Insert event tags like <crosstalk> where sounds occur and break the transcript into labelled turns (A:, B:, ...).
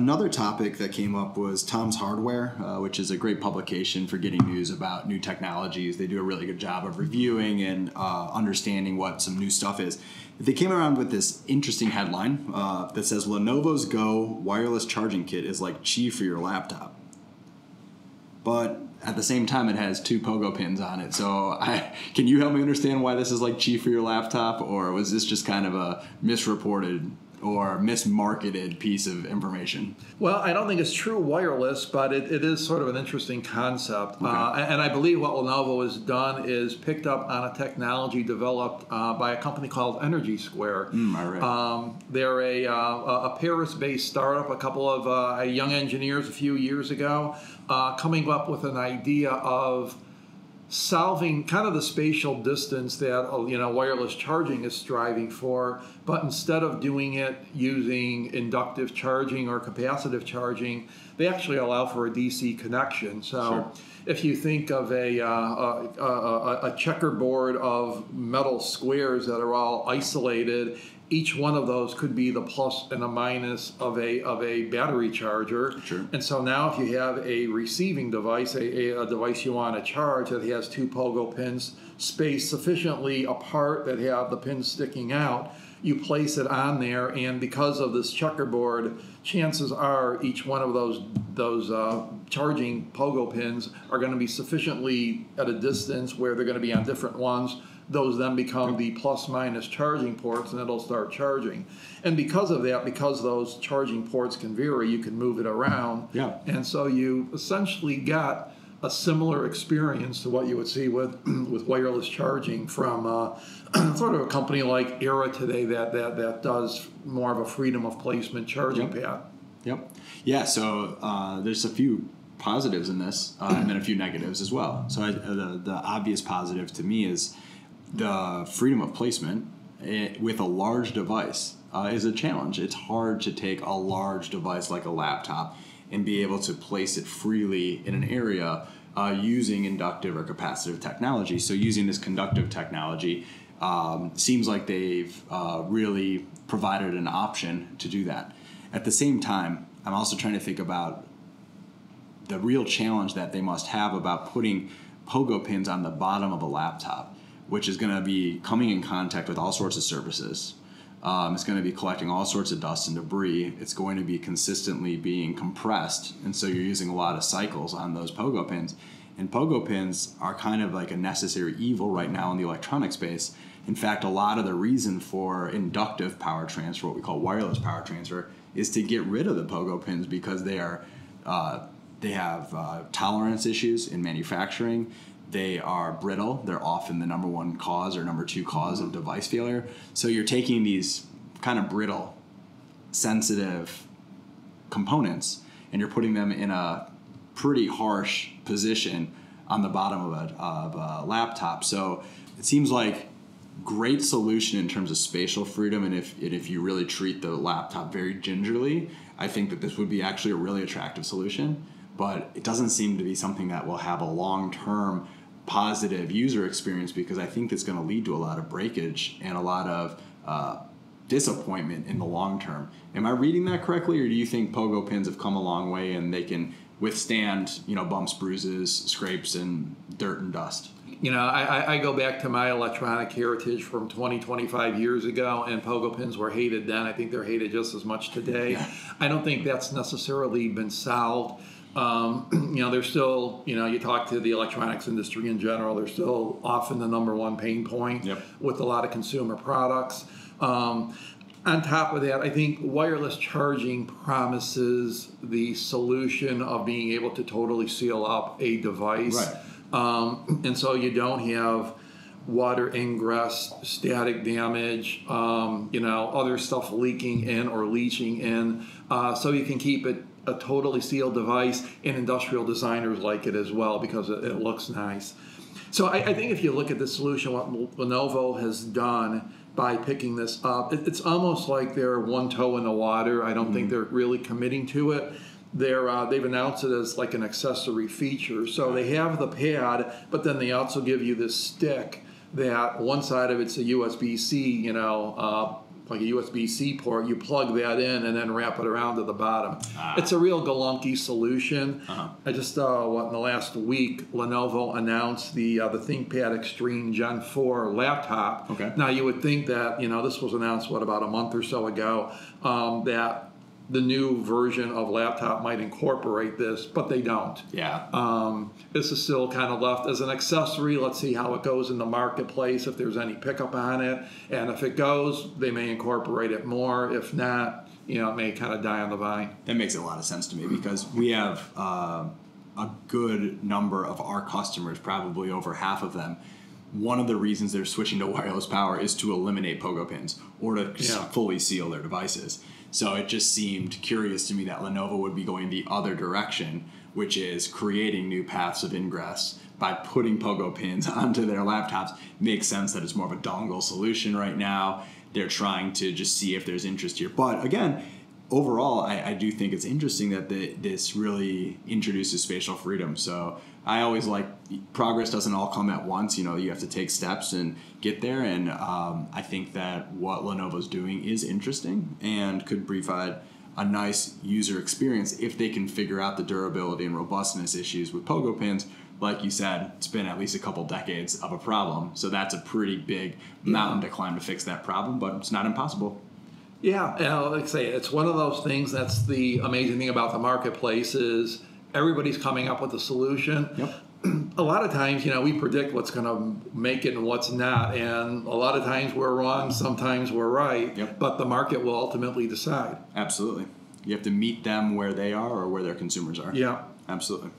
A: another topic that came up was Tom's Hardware, uh, which is a great publication for getting news about new technologies. They do a really good job of reviewing and uh, understanding what some new stuff is. They came around with this interesting headline uh, that says Lenovo's Go wireless charging kit is like Qi for your laptop. But at the same time, it has two pogo pins on it. So, <laughs> I, can you help me understand why this is like Qi for your laptop, or was this just kind of a misreported or mismarketed piece of information?
B: Well, I don't think it's true wireless, but it, it is sort of an interesting concept. Okay. Uh, and I believe what Lenovo has done is picked up on a technology developed uh, by a company called Energy Square.
A: Mm, right. um,
B: they're a, uh, a Paris based startup, a couple of uh, young engineers a few years ago, uh, coming up with an idea of solving kind of the spatial distance that uh, you know wireless charging is striving for but instead of doing it using inductive charging or capacitive charging they actually allow for a dc connection so sure. if you think of a, uh, a, a, a checkerboard of metal squares that are all isolated each one of those could be the plus and a minus of a of a battery charger.
A: Sure.
B: And so now, if you have a receiving device, a, a, a device you want to charge that has two pogo pins spaced sufficiently apart that have the pins sticking out, you place it on there, and because of this checkerboard, chances are each one of those those uh, charging pogo pins are going to be sufficiently at a distance where they're going to be on different ones those then become the plus minus charging ports and it'll start charging. And because of that, because those charging ports can vary, you can move it around.
A: Yeah.
B: And so you essentially got a similar experience to what you would see with <clears throat> with wireless charging from uh, <clears throat> sort of a company like Aira today that, that that does more of a freedom of placement charging
A: yep.
B: pad.
A: Yep. Yeah. So uh, there's a few positives in this, uh, and then a few negatives as well. So I, the the obvious positive to me is the freedom of placement eh, with a large device uh, is a challenge. It's hard to take a large device like a laptop and be able to place it freely in an area uh, using inductive or capacitive technology. So, using this conductive technology um, seems like they've uh, really provided an option to do that. At the same time, I'm also trying to think about the real challenge that they must have about putting pogo pins on the bottom of a laptop which is going to be coming in contact with all sorts of surfaces. Um, it's going to be collecting all sorts of dust and debris. It's going to be consistently being compressed, and so you're using a lot of cycles on those pogo pins. And pogo pins are kind of like a necessary evil right now in the electronic space. In fact, a lot of the reason for inductive power transfer, what we call wireless power transfer, is to get rid of the pogo pins because they are uh, they have uh, tolerance issues in manufacturing. They are brittle. They're often the number one cause or number two because mm-hmm. of device failure. So you're taking these kind of brittle, sensitive components and you're putting them in a pretty harsh position on the bottom of a, of a laptop. So it seems like great solution in terms of spatial freedom and if, and if you really treat the laptop very gingerly i think that this would be actually a really attractive solution but it doesn't seem to be something that will have a long-term positive user experience because I think that's going to lead to a lot of breakage and a lot of uh, disappointment in the long term. Am I reading that correctly, or do you think pogo pins have come a long way and they can withstand, you know, bumps, bruises, scrapes, and dirt and dust?
B: You know, I, I go back to my electronic heritage from 20, 25 years ago, and pogo pins were hated then. I think they're hated just as much today. I don't think that's necessarily been solved. Um, <clears throat> you know, they're still, you know, you talk to the electronics industry in general, they're still often the number one pain point
A: yep.
B: with a lot of consumer products. Um, on top of that, I think wireless charging promises the solution of being able to totally seal up a device.
A: Right.
B: Um, and so you don't have water ingress, static damage, um, you know, other stuff leaking in or leaching in. Uh, so you can keep it a totally sealed device, and industrial designers like it as well because it, it looks nice. So I, I, think if you look at the solution, what Lenovo has done by picking this up, it, it's almost like they're one toe in the water. I don't mm-hmm. think they're really committing to it. They're uh, they've announced it as like an accessory feature. So they have the pad, but then they also give you this stick that one side of it's a USB C, you know. Uh, like a USB C port. You plug that in and then wrap it around to the bottom.
A: Ah.
B: It's a real galunky solution.
A: Uh-huh.
B: I just uh, what in the last week Lenovo announced the uh, the ThinkPad Extreme Gen 4 laptop.
A: Okay.
B: Now you would think that you know this was announced what about a month or so ago um, that the new version of laptop might incorporate this, but they don't.
A: Yeah.
B: Um, this is still kind of left as an accessory. Let's see how it goes in the marketplace, if there's any pickup on it. And if it goes, they may incorporate it more. If not, you know, it may kind of die on the vine.
A: That makes a lot of sense to me because we have uh, a good number of our customers, probably over half of them. One of the reasons they're switching to wireless power is to eliminate pogo pins or to
B: Yeah.
A: fully seal their devices. So it just seemed curious to me that Lenovo would be going the other direction, which is creating new paths of ingress by putting pogo pins <laughs> onto their laptops. Makes sense that it's more of a dongle solution right now. They're trying to just see if there's interest here. But again, overall, I, I do think it's interesting that the, this really introduces spatial freedom. So I always like progress doesn't all come at once. You know, you have to take steps and get there. And um, I think that what Lenovo's doing is interesting and could provide a nice user experience if they can figure out the durability and robustness issues with pogo pins. Like you said, it's been at least a couple decades of a problem. So that's a pretty big mountain to climb to fix that problem, but it's not impossible.
B: Yeah, and like I say, it's one of those things. That's the amazing thing about the marketplace is everybody's coming up with a solution.
A: Yep.
B: A lot of times, you know, we predict what's going to make it and what's not, and a lot of times we're wrong. Sometimes we're right.
A: Yep.
B: But the market will ultimately decide.
A: Absolutely. You have to meet them where they are or where their consumers are.
B: Yeah.
A: Absolutely.